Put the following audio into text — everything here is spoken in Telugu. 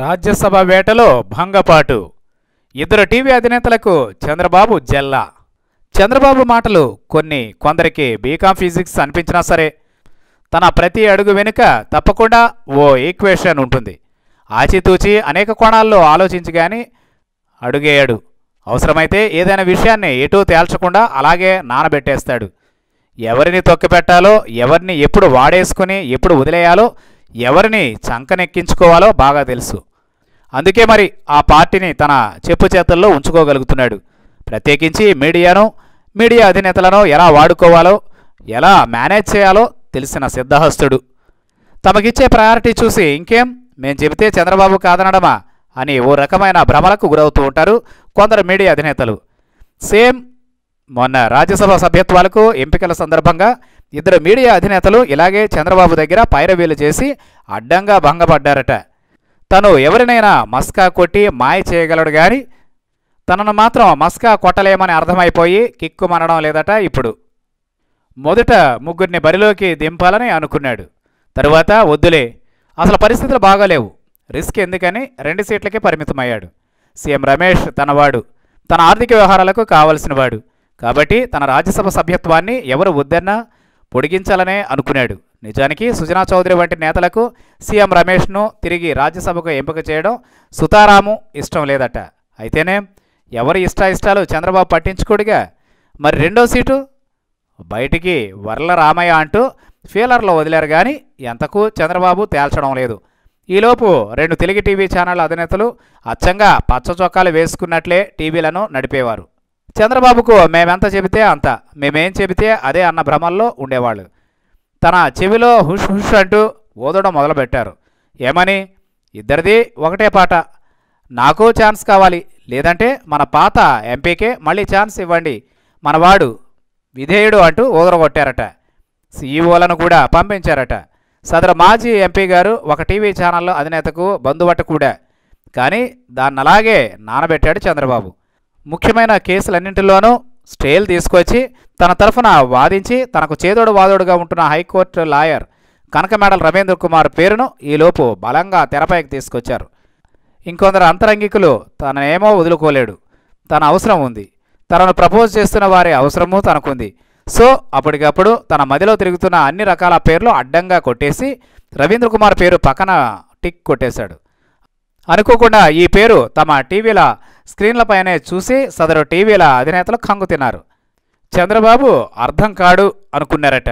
రాజ్యసభ వేటలో భంగపాటు. ఇద్దరు టీవీ అధినేతలకు చంద్రబాబు జల్లా. చంద్రబాబు మాటలు కొన్ని కొందరికి బీకాం ఫిజిక్స్ అనిపించినా సరే తన ప్రతి అడుగు వెనుక తప్పకుండా ఓ ఈక్వేషన్ ఉంటుంది. ఆచితూచి అనేక కోణాల్లో ఆలోచించి కానీ అడుగేయడు. అవసరమైతే ఏదైనా విషయాన్ని ఎటూ తేల్చకుండా అలాగే నానబెట్టేస్తాడు. ఎవరిని తొక్కిపెట్టాలో ఎవరిని ఎప్పుడు వాడేసుకుని ఎప్పుడు వదిలేయాలో ఎవరిని చంకనెక్కించుకోవాలో బాగా తెలుసు. అందుకే మరి ఆ పార్టీని తన చెప్పు చేతల్లో ఉంచుకోగలుగుతున్నాడు. ప్రత్యేకించి మీడియాను మీడియా అధినేతలను ఎలా వాడుకోవాలో ఎలా మేనేజ్ చేయాలో తెలిసిన సిద్ధహస్తుడు. తమకిచ్చే ప్రయారిటీ చూసి ఇంకేం? మేం చెబితే చంద్రబాబు కాదనడమా? అని ఓ రకమైన భ్రమలకు గురవుతూ ఉంటారు కొందరు మీడియా అధినేతలు. సేమ్ మొన్న రాజ్యసభ సభ్యత్వాలకు ఎంపికల సందర్భంగా ఇద్దరు మీడియా అధినేతలు ఇలాగే చంద్రబాబు దగ్గర పైరవీలు చేసి అడ్డంగా భంగపడ్డారట. తను ఎవరినైనా మస్కా కొట్టి మాయ చేయగలడు గాని తనను మాత్రం మస్కా కొట్టలేమని అర్థమైపోయి కిక్కు మనడం లేదట ఇప్పుడు. మొదట ముగ్గురిని బరిలోకి దింపాలని అనుకున్నాడు. తరువాత వద్దులే అసలు పరిస్థితులు బాగాలేవు. రిస్క్ ఎందుకని రెండు సీట్లకే పరిమితమయ్యాడు. సీఎం రమేష్ తనవాడు తన ఆర్థిక వ్యవహారాలకు కావలసినవాడు. కాబట్టి తన రాజ్యసభ సభ్యత్వాన్ని ఎవరు వద్దన్నా పొడిగించాలనే అనుకున్నాడు. నిజానికి సుజనా చౌదరి వంటి నేతలకు సీఎం రమేష్ను తిరిగి రాజ్యసభకు ఎంపిక చేయడం సుతారాము ఇష్టం లేదట. అయితేనే ఎవరి ఇష్టాయిష్టాలు చంద్రబాబు పట్టించుకోడుగా? మరి రెండో సీటు? బయటికి వర్ల రామయ్య అంటూ ఫీలర్లో వదిలారు కానీ ఎంతకు చంద్రబాబు తేల్చడం లేదు. ఈలోపు రెండు తెలుగు టీవీ ఛానళ్ళ అధినేతలు అచ్చంగా పచ్చ చొక్కాలు వేసుకున్నట్లే టీవీలను నడిపేవారు. చంద్రబాబుకు మేమెంత చెబితే అంత మేమేం చెబితే అదే అన్న భ్రమల్లో ఉండేవాళ్ళు. తన చెవిలో హుష్ హుష్ అంటూ ఊదడం మొదలుపెట్టారు. ఏమని? ఇద్దరిది ఒకటే పాట. నాకు ఛాన్స్ కావాలి. లేదంటే మన పాత ఎంపీకే మళ్ళీ ఛాన్స్ ఇవ్వండి. మనవాడు విధేయుడు అంటూ ఊదరగొట్టారట. సీఈఓలను కూడా పంపించారట. సదరు మాజీ ఎంపీ గారు ఒక టీవీ ఛానల్లో అధినేతకు బంధువట కూడా. కానీ దాన్ని అలాగే నానబెట్టాడు చంద్రబాబు. ముఖ్యమైన కేసులన్నింటిలోనూ స్టేలు తీసుకొచ్చి తన తరఫున వాదించి తనకు చేదోడు వాదోడుగా ఉంటున్న high court lawyer Kanakamedala Ravindra Kumar పేరును ఈలోపు బలంగా తెరపైకి తీసుకొచ్చారు. ఇంకొందరు అంతరంగికులు తననేమో వదులుకోలేడు. తన అవసరం ఉంది. తనను ప్రపోజ్ చేస్తున్న వారి అవసరము తనకుంది. సో అప్పటికప్పుడు తన మదిలో తిరుగుతున్న అన్ని రకాల పేర్లు అడ్డంగా కొట్టేసి రవీంద్ర కుమార్ పేరు పక్కన టిక్ కొట్టేశాడు. అనుకోకుండా ఈ పేరు తమ టీవీల స్క్రీన్లపైనే చూసి సదరు టీవీల అధినేతలు కంగుతిన్నారు. చంద్రబాబు అర్థం కాడు అనుకున్నారట.